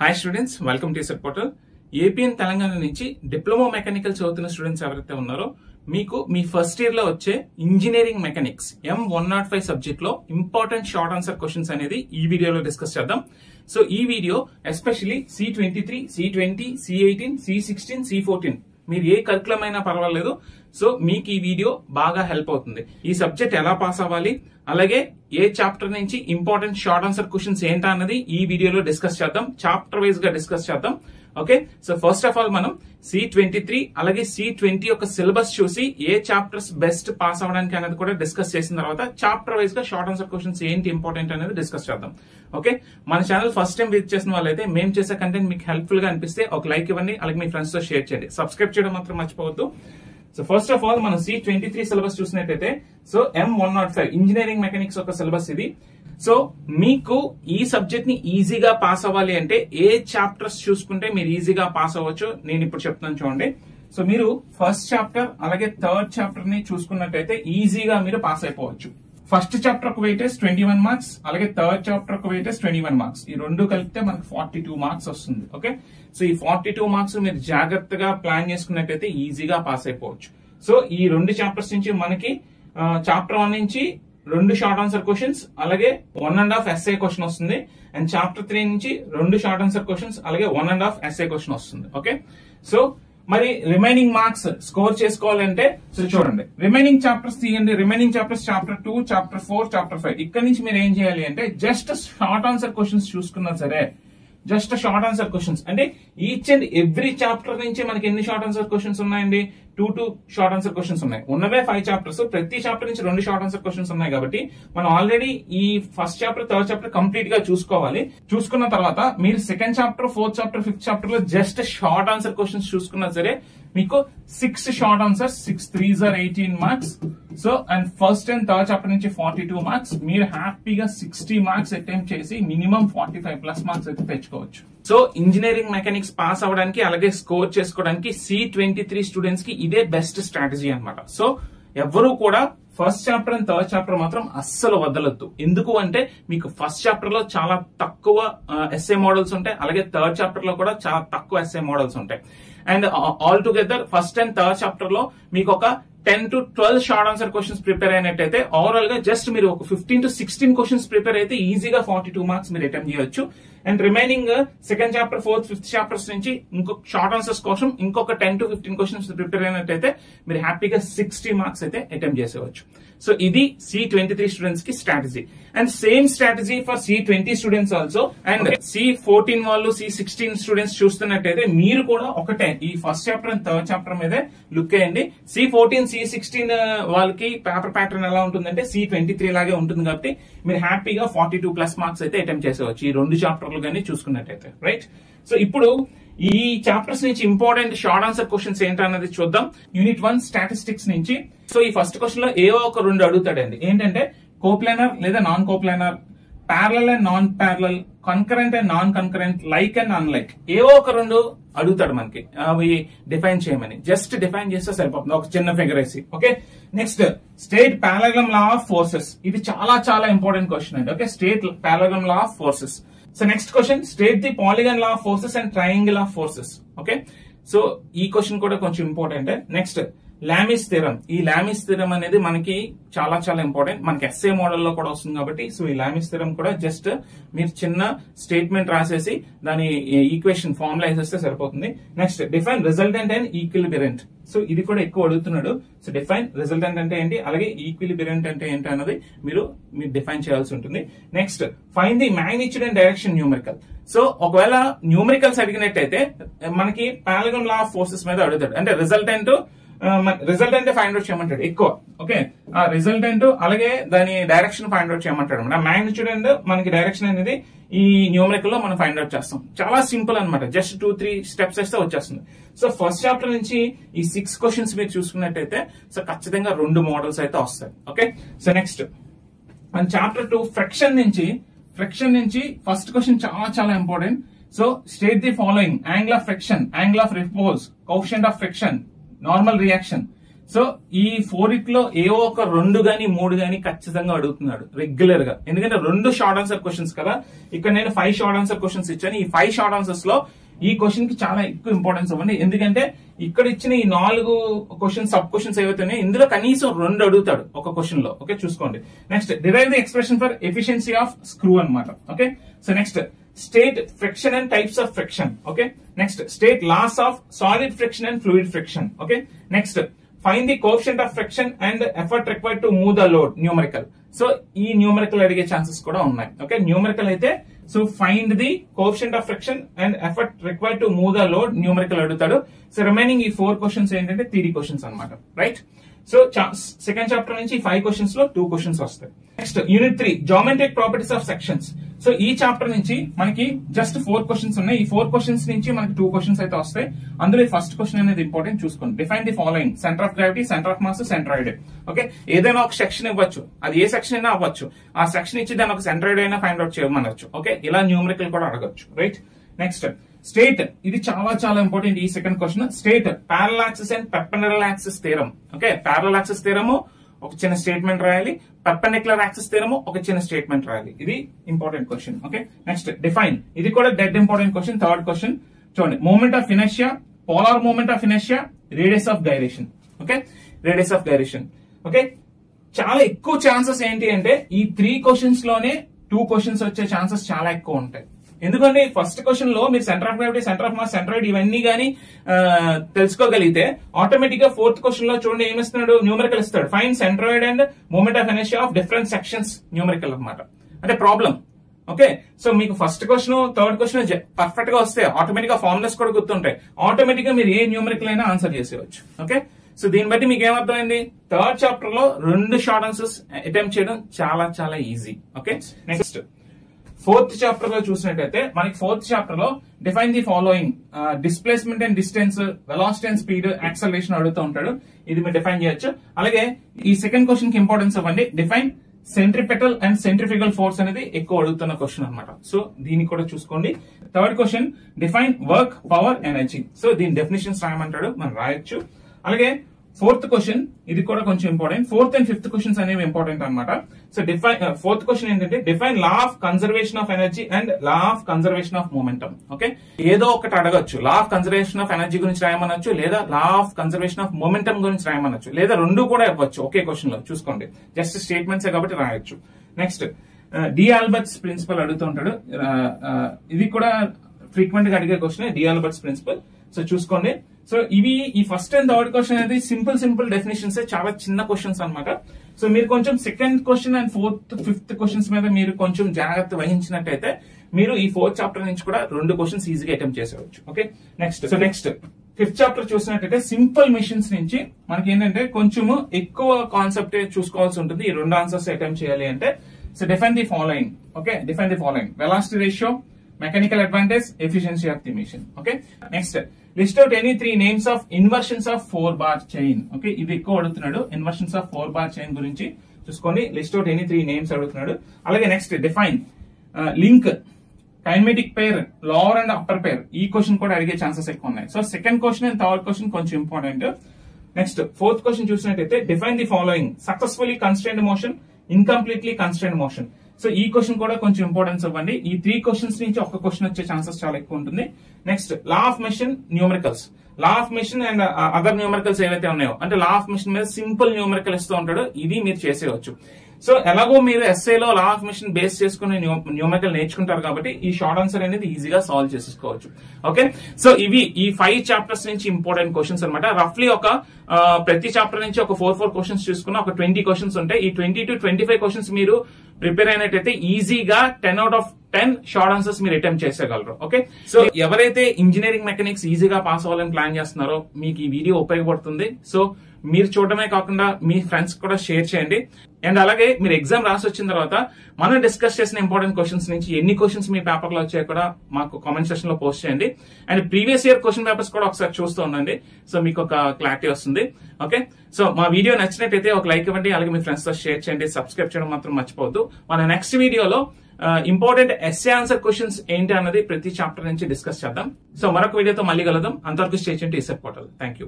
Hi students welcome to set portal AP and Telangana నుంచి diploma mechanical చదువుతున్న students ఎవరైతే ఉన్నారో మీకు మీ ఫస్ట్ ఇయర్లో వచ్చే engineering mechanics M one nought five సబ్జెక్ట్లో ఇంపార్టెంట్ షార్ట్ ఆన్సర్ క్వశ్చన్స్ అనేది ఈ వీడియోలో డిస్కస్ చేద్దాం. సో ఈ video especially C twenty three C twenty C eighteen C sixteen C fourteen మీరు ఏ కరికులం అయినా పర్వాలేదు. సో మీకు ఈ వీడియో బాగా హెల్ప్ అవుతుంది. ఈ సబ్జెక్ట్ ఎలా పాస్ అవ్వాలి? అలాగే ఏ చాప్టర్ నుంచి ఇంపార్టెంట్ షార్ట్ ఆన్సర్ క్వశ్చన్స్ ఏంటా అన్నది ఈ వీడియోలో డిస్కస్ చేద్దాం. చాప్టర్ వైజ్గా డిస్కస్ చేద్దాం. Okay? So first of all మనం సి ట్వంటీ త్రీ అలాగే సి ట్వంటీ యొక్క సిలబస్ చూసి ఏ చాప్టర్స్ బెస్ట్ పాస్ అవ్వడానికి అనేది కూడా డిస్కస్ చేసిన తర్వాత చాప్టర్ వైజ్గా షార్ట్ ఆన్సర్ క్వశ్చన్స్ ఏంటి ఇంపార్టెంట్ అనేది డిస్కస్ చేద్దాం. ఓకే? మన ఛానల్ ఫస్ట్ టైం విజిట్ చేసిన వాళ్ళైతే మేము చేసే కంటెంట్ మీకు హెల్ప్ఫుల్గా అనిపిస్తే ఒక లైక్ ఇవ్వండి అలాగే మీ ఫ్రెండ్స్తో షేర్ చేయండి. సబ్స్క్రైబ్ చేయడం మాత్రం మర్చిపోవద్దు. సో ఫస్ట్ ఆఫ్ ఆల్ మనం సి ట్వంటీ త్రీ సిలబస్ చూసినట్టయితే so M one nought five engineering mechanics ఒక సిలబస్ ఇది. సో మీకు ఈ సబ్జెక్ట్ని ఈజీగా పాస్ అవ్వాలి అంటే ఏ చాప్టర్స్ చూసుకుంటే మీరు ఈజీగా పాస్ అవ్వచ్చు నేను ఇప్పుడు చెప్తాను చూడండి. సో మీరు ఫస్ట్ చాప్టర్ అలాగే థర్డ్ చాప్టర్ని చూసుకున్నట్టయితే ఈజీగా మీరు పాస్ అయిపోవచ్చు. ఫస్ట్ చాప్టర్ ఒక వెయిటేజ్ ట్వంటీ వన్ మార్క్స్ అలాగే థర్డ్ చాప్టర్ ఒక వెయిటేజ్ ట్వంటీ వన్ మార్క్స్ ఈ రెండు కలిపితే మనకు ఫార్టీ టూ మార్క్స్ వస్తుంది ఓకే సో ఈ ఫార్టీ టూ మార్క్స్ మీరు జాగ్రత్తగా ప్లాన్ చేసుకున్నట్టయితే ఈజీగా పాస్ అయిపోవచ్చు. సో ఈ రెండు చాప్టర్స్ నుంచి మనకి చాప్టర్ వన్ నుంచి రెండు షార్ట్ ఆన్సర్ క్వశ్చన్స్ అలాగే one and half SA question వస్తుంది. అండ్ చాప్టర్ త్రీ నుంచి రెండు షార్ట్ ఆన్సర్ క్వశ్చన్స్ అలాగే one and half SA question వస్తుంది. ఓకే సో మరి రిమైనింగ్ మార్క్స్ స్కోర్ చేసుకోవాలంటే సో చూడండి. రిమైనింగ్ చాప్టర్స్ తీయండి. Remaining chapters chapter two chapter four chapter five ఇక్కడ నుంచి మీరు ఏం చేయాలి అంటే జస్ట్ షార్ట్ ఆన్సర్ క్వశ్చన్స్ చూసుకున్నా సరే జస్ట్ షార్ట్ ఆన్సర్ క్వశ్చన్స్ అంటే ఈచ్ అండ్ ఎవ్రీ చాప్టర్ నుంచి మనకి ఎన్ని షార్ట్ ఆన్సర్ క్వశ్చన్స్ ఉన్నాయండి? Two two short answer questions ఉన్నాయి. ఉన్నవే ఫైవ్ చాప్టర్స్ ప్రతి చాప్టర్ నుంచి రెండు షార్ట్ ఆన్సర్ క్వశ్చన్స్ ఉన్నాయి కాబట్టి మనం ఆల్రెడీ ఈ ఫస్ట్ చాప్టర్ థర్డ్ చాప్టర్ కంప్లీట్గా చూసుకోవాలి. చూసుకున్న తర్వాత మీరు second chapter fourth chapter fifth చాప్టర్లో జస్ట్ షార్ట్ ఆన్సర్ క్వశ్చన్స్ చూసుకున్నా సరే మీకు six short answers six three are eighteen marks so and first and third chapter నుంచి ఫార్టీ టూ మార్క్స్ మీరు హ్యాపీగా సిక్స్టీ మార్క్స్ అటెంప్ట్ చేసి minimum forty five plus marks అయితే తెచ్చుకోవచ్చు. సో ఇంజనీరింగ్ మెకానిక్స్ పాస్ అవ్వడానికి అలాగే స్కోర్ చేసుకోవడానికి సి ట్వంటీ త్రీ స్టూడెంట్స్కి ఇదే బెస్ట్ స్ట్రాటజీ అనమాట సో ఎవరు కూడా first chapter and third chapter మాత్రం అస్సలు వదలొద్దు. ఎందుకు అంటే మీకు ఫస్ట్ చాప్టర్లో చాలా తక్కువ ఎస్ఏ మోడల్స్ ఉంటాయి. అలాగే థర్డ్ చాప్టర్లో కూడా చాలా తక్కువ ఎస్ఏ మోడల్స్ ఉంటాయి. And all together first and third చాప్టర్లో మీకు ఒక ten to twelve short answer questions prepare అయినట్టయితే ఓవరాల్గా జస్ట్ మీరు ఒక fifteen to sixteen questions prepare అయితే ఈజీగా ఫార్టీ టూ మార్క్స్ మీరు అటెంప్ట్ చేయొచ్చు. And remaining second chapter fourth fifth chapters నుంచి ఇంకొక షార్ట్ ఆన్సర్స్ కోసం ఇంకొక ten to fifteen questions prepare అయినట్టయితే మీరు హ్యాపీగా సిక్స్టీ మార్క్స్ అయితే అటెంప్ట్ చేసేవచ్చు. సో ఇది సి ట్వంటీ త్రీ స్టూడెంట్స్కి strategy and same strategy for C twenty students also and C fourteen వాళ్ళు సి సిక్స్టీన్ స్టూడెంట్స్ చూస్తున్నట్టయితే మీరు కూడా ఒకటే ఈ first chapter and third chapter మీదే లుక్ వేయండి సి ఫోర్టీన్ సి సిక్స్టీన్ వాళ్ళకి పేపర్ ప్యాటర్న్ ఎలా ఉంటుందంటే సి ట్వంటీ త్రీ లాగే ఉంటుంది కాబట్టి మీరు హ్యాపీగా ఫార్టీ టూ ప్లస్ మార్క్స్ అయితే అటెంప్ట్ చేసేవచ్చు. ఈ రెండు చాప్టర్లు కానీ చూసుకున్నట్టయితే రైట్ సో ఇప్పుడు ఈ చాప్టర్స్ నుంచి ఇంపార్టెంట్ షార్ట్ ఆన్సర్ క్వశ్చన్స్ ఏంటన్నది చూద్దాం. యూనిట్ వన్ స్టాటిస్టిక్స్ నుంచి. సో ఈ ఫస్ట్ క్వశ్చన్లో ఏవో ఒక రెండు అడుగుతాడండి. ఏంటంటే కోప్లైనర్ లేదా non coplanar parallel and non parallel concurrent and non concurrent like and unlike ఏవో ఒక రెండు అడుగుతాడు మనకి. అవి డిఫైన్ చేయమని. జస్ట్ డిఫైన్ చేస్తే సరిపోతుంది. ఒక చిన్న ఫిగర్ వేసి. Okay next state parallelogram law of forces ఇది చాలా చాలా ఇంపార్టెంట్ క్వశ్చన్ అండి. Okay state parallelogram law of forces so next question state the polygon law of forces and triangle of forces okay so ఈ question కూడా కొంచెం important next Lami's స్థిరం ఈ Lami's స్థిరం అనేది మనకి చాలా చాలా ఇంపార్టెంట్. మనకి ఎస్ఏ మోడల్లో కూడా వస్తుంది కాబట్టి సో ఈ లామిస్ స్థిరం కూడా జస్ట్ మీరు చిన్న స్టేట్మెంట్ రాసేసి దాని ఈక్వేషన్ ఫార్ములా వేసేస్తే సరిపోతుంది. Next define resultant and equilibrant so ఇది కూడా ఎక్కువ అడుగుతున్నాడు. సో డిఫైన్ రిజల్టెంట్ అంటే ఏంటి? అలాగే ఈక్విలిబిరెంట్ అంటే ఏంటి అన్నది మీరు మీరు డిఫైన్ చేయాల్సి ఉంటుంది. Next find the magnitude and direction numerical so ఒకవేళ న్యూమరికల్స్ అడిగినట్టయితే మనకి పాలగన్ లా ఆఫ్ ఫోర్సెస్ మీద అడుగుతాడు. అంటే రిజల్టెంట్ రిజల్ట్ అంటే ఫైండ్ అవుట్ చేయమంటాడు ఎక్కువ. ఓకే ఆ అంటూ అలాగే దాని డైరెక్షన్ ఫైండ్ అవుట్ చేయమంటాడు అనమాట మ్యాగ్నిట్యూడ్ అండ్ మనకి డైరెక్షన్ అనేది ఈ న్యూమరికల్లో మనం ఫైండ్ అవుట్ చేస్తాం. చాలా సింపుల్ అనమాట జస్ట్ టూ త్రీ స్టెప్స్ వేస్తే వచ్చేస్తుంది. సో ఫస్ట్ చాప్టర్ నుంచి ఈ సిక్స్ క్వశ్చన్స్ మీరు చూసుకున్నట్టయితే సో ఖచ్చితంగా రెండు మోడల్స్ అయితే వస్తాయి. ఓకే సో నెక్స్ట్ మన చాప్టర్ టూ ఫ్రిక్షన్ నుంచి ఫ్రిక్షన్ నుంచి ఫస్ట్ క్వశ్చన్ చాలా చాలా important so state the following angle of friction angle of repose coefficient of friction normal reaction. So ఈ ఫోరిట్లో ఏవో ఒక రెండు గాని మూడు గాని ఖచ్చితంగా అడుగుతున్నాడు రెగ్యులర్గా ఎందుకంటే రెండు షార్ట్ ఆన్సర్ క్వశ్చన్స్ కదా. ఇక్కడ నేను ఫైవ్ షార్ట్ ఆన్సర్ క్వశ్చన్స్ ఇచ్చాను. ఈ ఫైవ్ షార్ట్ ఆన్సర్స్లో ఈ క్వశ్చన్కి చాలా ఎక్కువ ఇంపార్టెన్స్ ఇవ్వండి. ఎందుకంటే ఇక్కడ ఇచ్చిన ఈ నాలుగు క్వశ్చన్ సబ్ క్వశ్చన్స్ ఏవైతే ఇందులో కనీసం రెండు అడుగుతాడు ఒక క్వశ్చన్లో. ఓకే చూసుకోండి. Next derive the expression for efficiency of screw అన్నమాట. Okay? So next state friction and types of friction okay next state laws of solid friction and fluid friction okay next find the coefficient of friction and effort required to move the load numerical so ఈ numerical అడిగే chances కూడా ఉన్నాయి okay numerical అయితే so find the coefficient of friction and effort required to move the load numerical అడుగుతాడు. So remaining ఈ four questions ఏంటంటే theory questions అన్నమాట right so second chapter నుంచి ఫైవ్ క్వశ్చన్స్లో టూ క్వశ్చన్స్ వస్తాయి. Next unit three geometric properties of sections so ఈ chapter నుంచి మనకి జస్ట్ ఫోర్ క్వశ్చన్స్ ఉన్నాయి. ఈ ఫోర్ క్వశ్చన్స్ నుంచి మనకి టూ క్వశ్చన్స్ అయితే వస్తాయి. అందులో ఫస్ట్ క్వశ్చన్ అనేది ఇంపార్టెంట్ చూసుకోండి. Define the following centre of gravity centre of mass centroid okay ఏదైనా ఒక సెక్షన్ ఇవ్వచ్చు. అది ఏ సెక్షన్ అయినా అవ్వచ్చు. ఆ సెక్షన్ ఇచ్చి దాని ఒక సెంట్రాయిడ్ అయినా ఫైండ్ అవుట్ చేయమనొచ్చు. ఓకే ఇలా న్యూమరికల్ కూడా అడగచ్చు. రైట్ నెక్స్ట్ స్టేట్ ఇది చాలా చాలా ఇంపార్టెంట్ ఈ second question state parallel axis and perpendicular axis theorem okay parallel axis theorem ఒక చిన్న స్టేట్మెంట్ రాయాలి. పర్పెండిక్యులర్ యాక్సిస్ తీరము ఒక చిన్న స్టేట్మెంట్ రాయాలి. ఇది important question okay next define ఇది కూడా dead important question third question చూడండి. Moment of inertia polar moment of inertia radius of gyration okay radius of gyration okay చాలా ఎక్కువ ఛాన్సెస్ ఏంటి అంటే ఈ త్రీ క్వశ్చన్స్లోనే టూ క్వశ్చన్స్ వచ్చే ఛాన్సెస్ చాలా ఎక్కువ ఉంటాయి. ఎందుకంటే ఫస్ట్ క్వశ్చన్లో మీరు centre of gravity centre of mass centroid ఇవన్నీ గానీ తెలుసుకోగలిగితే ఆటోమేటిక్గా ఫోర్త్ క్వశ్చన్లో చూడండి ఏమిస్తున్నాడు? న్యూమరికల్ ఇస్తాడు. Find centroid and moment of energy of different sections numerical అన్నమాట. అంటే ప్రాబ్లం ఓకే సో మీకు ఫస్ట్ క్వశ్చన్ థర్డ్ క్వశ్చన్ పర్ఫెక్ట్గా వస్తే ఆటోమేటిక్గా ఫార్ములాస్ కూడా గుర్తుంటాయి. ఆటోమేటిక్గా మీరు ఏ న్యూమరికల్ అయినా ఆన్సర్ చేసేవచ్చు ఓకే సో దీన్ని బట్టి మీకు ఏమర్థమైంది? థర్డ్ చాప్టర్లో రెండు షార్ట్ ఆన్సర్స్ అటెంప్ట్ చేయడం చాలా చాలా ఈజీ ఓకే నెక్స్ట్ ఫోర్త్ చాప్టర్లో చూసినట్టయితే మనకి ఫోర్త్ చాప్టర్లో define the following displacement and distance velocity and speed acceleration అడుగుతూ ఉంటాడు. ఇది మీరు డిఫైన్ చేయొచ్చు. అలాగే ఈ సెకండ్ క్వశ్చన్కి ఇంపార్టెన్స్ ఇవ్వండి. Define centripetal and centrifugal force అనేది ఎక్కువ అడుగుతున్న క్వశ్చన్ అనమాట సో దీన్ని కూడా చూసుకోండి. Third question define work power energy so దీని డెఫినేషన్స్ రాయమంటాడు. మనం రాయొచ్చు. అలాగే ఫోర్త్ క్వశ్చన్ ఇది కూడా కొంచెం important fourth and fifth questions అనేవి ఇంపార్టెంట్ అనమాట సో డిఫైన్ ఫోర్త్ క్వశ్చన్ ఏంటంటే define law of conservation of energy and law of conservation of momentum okay ఏదో ఒకటి అడగచ్చు. Law of conservation of energy గురించి రాయమనొచ్చు లేదా law of conservation of momentum గురించి రాయమనొచ్చు లేదా రెండు కూడా ఇవ్వచ్చు ఒకే క్వశ్చన్లో చూసుకోండి జస్ట్ స్టేట్మెంట్స్ కాబట్టి రాయొచ్చు. నెక్స్ట్ డి ఆల్బర్ట్స్ ప్రిన్సిపల్ అడుగుతుంటాడు ఇది కూడా ఫ్రీక్వెంట్గా అడిగే question D Albert's principle so చూసుకోండి. సో ఇవి ఈ ఫస్ట్ అండ్ థర్డ్ క్వశ్చన్ అనేది సింపుల్ సింపుల్ డెఫినేషన్స్ చాలా చిన్న క్వశ్చన్స్ అనమాట సో మీరు కొంచెం second question and fourth fifth questions మీద మీరు కొంచెం జాగ్రత్త వహించినట్టయితే మీరు ఈ ఫోర్త్ చాప్టర్ నుంచి కూడా రెండు క్వశ్చన్స్ ఈజీగా attempt చేసేవచ్చు okay next so next fifth chapter చూసినట్టయితే సింపుల్ మిషన్స్ నుంచి మనకి ఏంటంటే కొంచెము ఎక్కువ కాన్సెప్ట్ చూసుకోవాల్సి ఉంటుంది. ఈ రెండు ఆన్సర్స్ అటెంప్ట్ చేయాలి అంటే so define the following okay define the following velocity ratio mechanical advantage efficiency of the machine okay next list out any three names of inversions of four bar chain okay ఇవి ఎక్కువ అడుగుతున్నాడు. Inversions of four bar chain గురించి చూసుకోండి. List out any three names అడుగుతున్నాడు. అలాగే next define link kinematic pair lower and upper pair ఈ question కూడా అడిగే ఛాన్సెస్ ఎక్కువ ఉన్నాయి. So second question and third question కొంచెం ఇంపార్టెంట్ నెక్స్ట్ ఫోర్త్ క్వశ్చన్ చూసినట్టయితే define the following successfully constrained motion incompletely constrained motion so ఈ question కూడా కొంచెం ఇంపార్టెన్స్ ఇవ్వండి. ఈ త్రీ క్వశ్చన్స్ నుంచి ఒక క్వశ్చన్ వచ్చే ఛాన్సెస్ చాలా ఎక్కువ ఉంటుంది. Next law of machine numericals law of machine and other numericals ఏవైతే ఉన్నాయో అంటే లా ఆఫ్ మెషిన్ మీద సింపుల్ న్యూమరికల్ ఇస్తూ ఉంటాడు ఇది మీరు చేసేయచ్చు సో ఎలాగో మీరు ఎస్ఏలో లా ఆఫ్ మిషన్ బేస్ చేసుకుని న్యూమరికల్ నేర్చుకుంటారు కాబట్టి ఈ షార్ట్ ఆన్సర్ అనేది ఈజీగా సాల్వ్ చేసుకోవచ్చు ఓకే సో ఇవి ఈ ఫైవ్ చాప్టర్స్ నుంచి ఇంపార్టెంట్ క్వశ్చన్స్ అనమాట రఫ్లీ ఒక ప్రతి చాప్టర్ నుంచి ఒక ఫోర్ ఫోర్ క్వశ్చన్స్ చూసుకున్న ఒక ట్వంటీ క్వశ్చన్స్ ఉంటాయి. ఈ twenty to twenty five questions మీరు ప్రిపేర్ అయినట్టయితే ఈజీగా ten out of ten short answers మీరు అటెంప్ట్ చేసేయగలరు. ఓకే సో ఎవరైతే ఇంజనీరింగ్ మెకానిక్స్ ఈజీగా పాస్ అవ్వాలని ప్లాన్ చేస్తున్నారో మీకు ఈ వీడియో ఉపయోగపడుతుంది. సో మీరు చూడటమే కాకుండా మీ ఫ్రెండ్స్ కూడా షేర్ చేయండి. అండ్ అలాగే మీరు ఎగ్జామ్ రాసి వచ్చిన తర్వాత మనం డిస్కస్ చేసిన ఇంపార్టెంట్ క్వశ్చన్స్ నుంచి ఎన్ని క్వశ్చన్స్ మీ పేపర్లో వచ్చాయి కూడా మాకు కామెంట్ సెక్షన్లో పోస్ట్ చేయండి. And previous year question papers కూడా ఒకసారి చూస్తూ ఉండండి. సో మీకు ఒక క్లారిటీ వస్తుంది. ఓకే? సో మా వీడియో నచ్చినట్టయితే ఒక లైక్ ఇవ్వండి. అలాగే మీ ఫ్రెండ్స్తో షేర్ చేయండి. సబ్స్క్రైబ్ చేయడం మాత్రం మర్చిపోవద్దు. మన నెక్స్ట్ వీడియోలో ఇంపార్టెంట్ ఎస్ఏ ఆన్సర్ క్వశ్చన్స్ ఏంటి అన్నది ప్రతి చాప్టర్ నుంచి డిస్కస్ చేద్దాం. సో మరొక వీడియోతో మళ్ళీ కలుద్దాం. అంతవరకు station TSET portal thank you